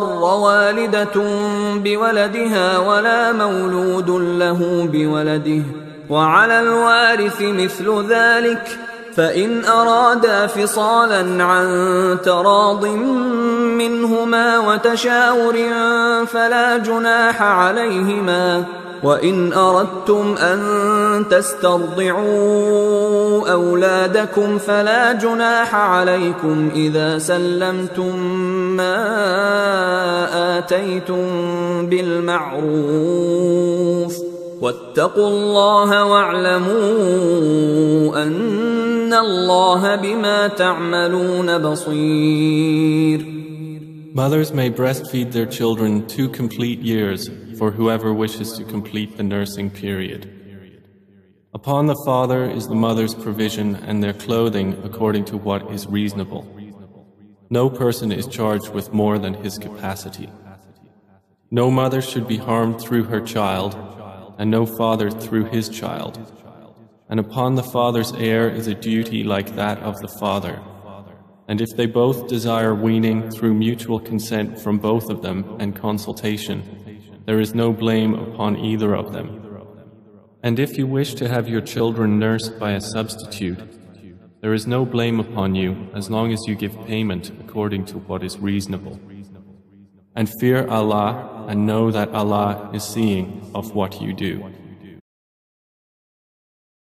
والده بولدها ولا مولود له بولده وعلى الوارث مثل ذلك فان ارادا فصالا عن تراض منهما وتشاور فلا جناح عليهما وان اردتم ان تسترضعوا اولادكم فلا جناح عليكم اذا سلمتم ما اتيتم بالمعروف واتقوا الله واعلموا ان الله بما تعملون بصير Mothers may breastfeed their children two complete years for whoever wishes to complete the nursing period. Upon the father is the mother's provision and their clothing according to what is reasonable. No person is charged with more than his capacity. No mother should be harmed through her child, and no father through his child. And upon the father's heir is a duty like that of the father and if they both desire weaning through mutual consent from both of them and consultation, there is no blame upon either of them. And if you wish to have your children nursed by a substitute, there is no blame upon you as long as you give payment according to what is reasonable. And fear Allah and know that Allah is seeing of what you do.